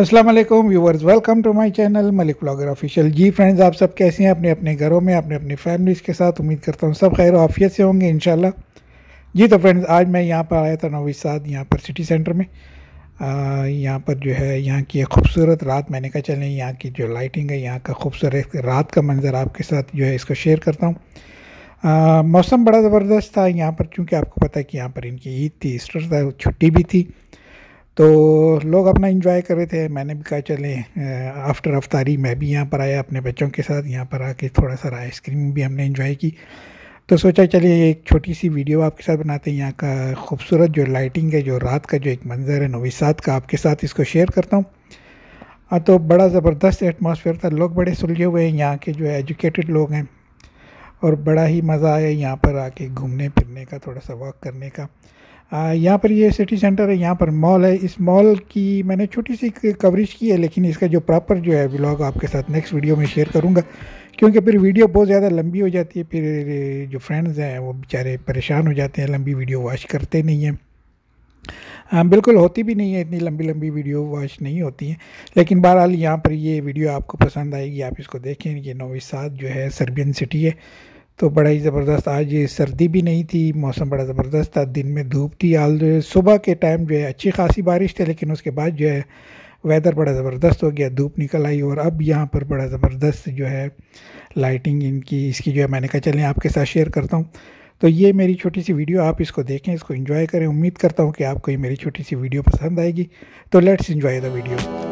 السلام علیکم viewers welcome to my channel Malik blogger official G friends آپ سب کیسے ہیں؟ اپنے اپنے گھروں میں، اپنے اپنی فیملیز کے ساتھ امید کرتا ہوں سب خیر و عافیت سے ہوں گے انشاءاللہ۔ جی تو فرینڈز آج میں یہاں پر آیا تھا نوی سعد، یہاں پر سٹی سینٹر میں۔ یہاں پر جو ہے، یہاں کی خوبصورت رات میں نے کہا چلیں، یہاں کی جو لائٹنگ ہے، یہاں کا خوبصورت رات کا منظر آپ کے ساتھ جو ہے اس کو شیئر کرتا ہوں۔ موسم بڑا زبردست تھا یہاں پر، چونکہ آپ کو پتہ ہے کہ یہاں پر ان کی عید تھی ایسٹر تھا، چھٹی بھی تھی۔ تو لوگ اپنا انجوائے کر رہے تھے۔ میں نے بھی کہا، چلیں آفٹر افطاری میں بھی یہاں پر آیا اپنے بچوں کے ساتھ۔ یہاں پر آ کے تھوڑا سا آئس کریم بھی ہم نے انجوائے کی۔ تو سوچا چلیے ایک چھوٹی سی ویڈیو آپ کے ساتھ بناتے ہیں۔ یہاں کا خوبصورت جو لائٹنگ ہے، جو رات کا جو ایک منظر ہے نویسات کا، آپ کے ساتھ اس کو شیئر کرتا ہوں۔ ہاں تو بڑا زبردست ایٹماسفیئر تھا۔ لوگ بڑے سلجھے ہوئے ہیں۔ یہاں کے جو ایجوکیٹڈ لوگ ہیں اور بڑا ہی مزہ آیا یہاں پر آ کے گھومنے پھرنے کا، تھوڑا سا واک کرنے کا۔ یہاں پر یہ سٹی سینٹر ہے، یہاں پر مال ہے۔ اس مال کی میں نے چھوٹی سی کوریج کی ہے، لیکن اس کا جو پراپر جو ہے بلاگ آپ کے ساتھ نیکسٹ ویڈیو میں شیئر کروں گا۔ کیونکہ پھر ویڈیو بہت زیادہ لمبی ہو جاتی ہے۔ پھر جو فرینڈز ہیں وہ بیچارے پریشان ہو جاتے ہیں، لمبی ویڈیو واش کرتے نہیں ہیں۔ ہاں، بالکل ہوتی بھی نہیں ہے، اتنی لمبی لمبی ویڈیو واچ نہیں ہوتی ہیں۔ لیکن بہرحال یہاں پر یہ ویڈیو آپ کو پسند آئے گی، آپ اس کو دیکھیں۔ یہ نوی سات جو ہے سربین سٹی ہے۔ تو بڑا ہی زبردست، آج سردی بھی نہیں تھی، موسم بڑا زبردست تھا۔ دن میں دھوپ تھی۔ آل صبح کے ٹائم جو ہے، اچھی خاصی بارش تھی، لیکن اس کے بعد جو ہے ویدر بڑا زبردست ہو گیا۔ دھوپ نکل آئی اور اب یہاں پر بڑا زبردست جو ہے لائٹنگ ان کی، اس کی جو ہے، میں نے کہا چلیں، آپ کے ساتھ شیئر کرتا ہوں۔ تو یہ میری چھوٹی سی ویڈیو آپ اس کو دیکھیں، اس کو انجوائے کریں۔ امید کرتا ہوں کہ آپ کو یہ میری چھوٹی سی ویڈیو پسند آئے گی۔ تو لیٹس انجوائے دا ویڈیو